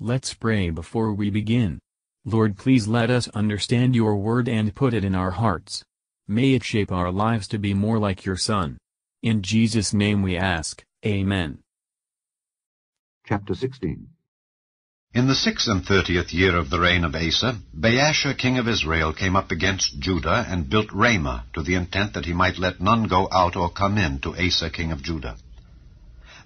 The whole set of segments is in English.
Let's pray before we begin. Lord please let us understand your word and put it in our hearts. May it shape our lives to be more like your Son. In Jesus' name we ask, Amen. Chapter 16 In the six and thirtieth year of the reign of Asa, Baasha king of Israel came up against Judah and built Ramah to the intent that he might let none go out or come in to Asa king of Judah.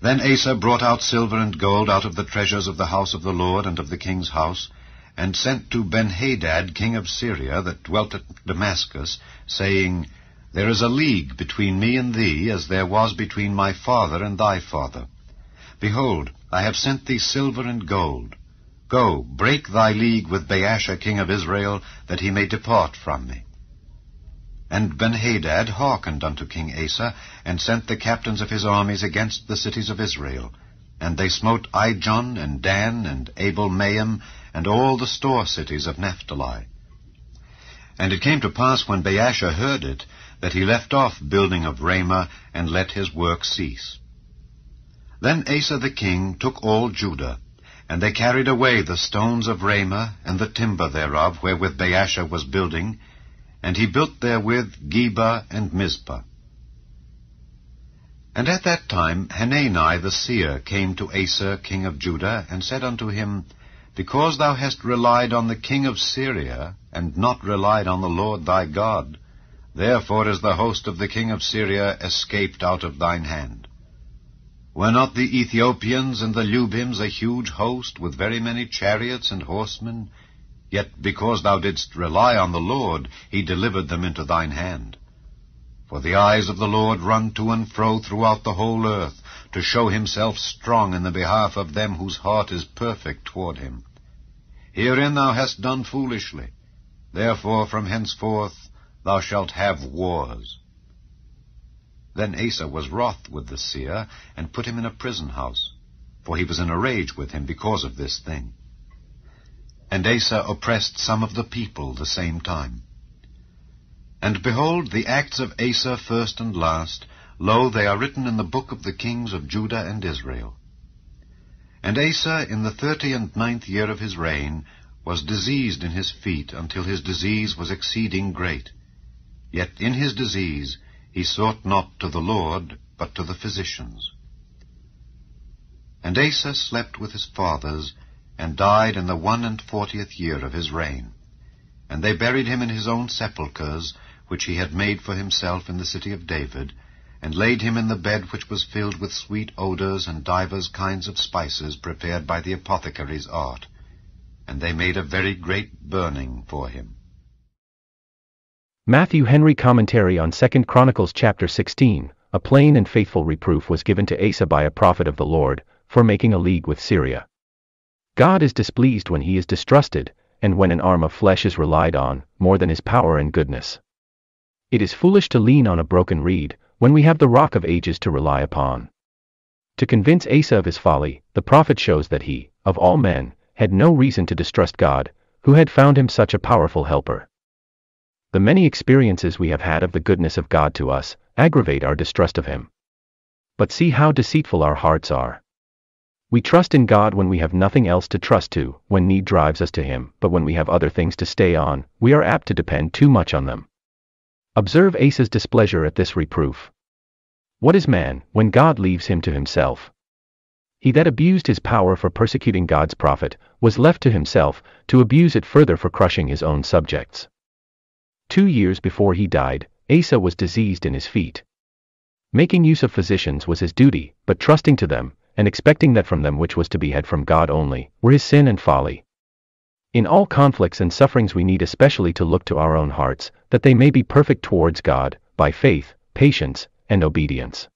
Then Asa brought out silver and gold out of the treasures of the house of the Lord and of the king's house, and sent to Benhadad king of Syria that dwelt at Damascus, saying, There is a league between me and thee, as there was between my father and thy father. Behold, I have sent thee silver and gold. Go, break thy league with Baasha king of Israel, that he may depart from me. And Benhadad hearkened unto King Asa, and sent the captains of his armies against the cities of Israel. And they smote Ijon, and Dan, and Abel Maim, and all the store cities of Naphtali. And it came to pass when Baasha heard it, that he left off building of Ramah, and let his work cease. Then Asa the king took all Judah, and they carried away the stones of Ramah, and the timber thereof, wherewith Baasha was building, and he built therewith Geba and Mizpah. And at that time Hanani the seer came to Asa king of Judah, and said unto him, Because thou hast relied on the king of Syria, and not relied on the Lord thy God, therefore is the host of the king of Syria escaped out of thine hand. Were not the Ethiopians and the Lubims a huge host, with very many chariots and horsemen? Yet because thou didst rely on the Lord, he delivered them into thine hand. For the eyes of the Lord run to and fro throughout the whole earth, to show himself strong in the behalf of them whose heart is perfect toward him. Herein thou hast done foolishly. Therefore from henceforth thou shalt have wars. Then Asa was wroth with the seer, and put him in a prison house, for he was in a rage with him because of this thing. And Asa oppressed some of the people the same time. And behold, the acts of Asa first and last, lo, they are written in the book of the kings of Judah and Israel. And Asa, in the thirty and ninth year of his reign, was diseased in his feet, until his disease was exceeding great. Yet in his disease he sought not to the Lord, but to the physicians. And Asa slept with his fathers, and died in the one and fortieth year of his reign. And they buried him in his own sepulchres, which he had made for himself in the city of David, and laid him in the bed which was filled with sweet odours and divers kinds of spices prepared by the apothecary's art. And they made a very great burning for him. Matthew Henry Commentary on 2 Chronicles chapter 16 A plain and faithful reproof was given to Asa by a prophet of the Lord, for making a league with Syria. God is displeased when he is distrusted, and when an arm of flesh is relied on, more than his power and goodness. It is foolish to lean on a broken reed, when we have the rock of ages to rely upon. To convince Asa of his folly, the prophet shows that he, of all men, had no reason to distrust God, who had found him such a powerful helper. The many experiences we have had of the goodness of God to us, aggravate our distrust of him. But see how deceitful our hearts are. We trust in God when we have nothing else to trust to, when need drives us to Him, but when we have other things to stay on, we are apt to depend too much on them. Observe Asa's displeasure at this reproof. What is man, when God leaves him to himself? He that abused his power for persecuting God's prophet, was left to himself, to abuse it further for crushing his own subjects. Two years before he died, Asa was diseased in his feet. Making use of physicians was his duty, but trusting to them, and expecting that from them which was to be had from God only, were his sin and folly. In all conflicts and sufferings we need especially to look to our own hearts, that they may be perfect towards God, by faith, patience, and obedience.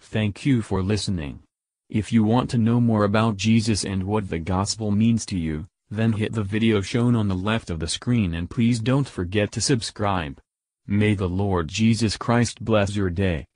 Thank you for listening. If you want to know more about Jesus and what the gospel means to you, then hit the video shown on the left of the screen and please don't forget to subscribe. May the Lord Jesus Christ bless your day.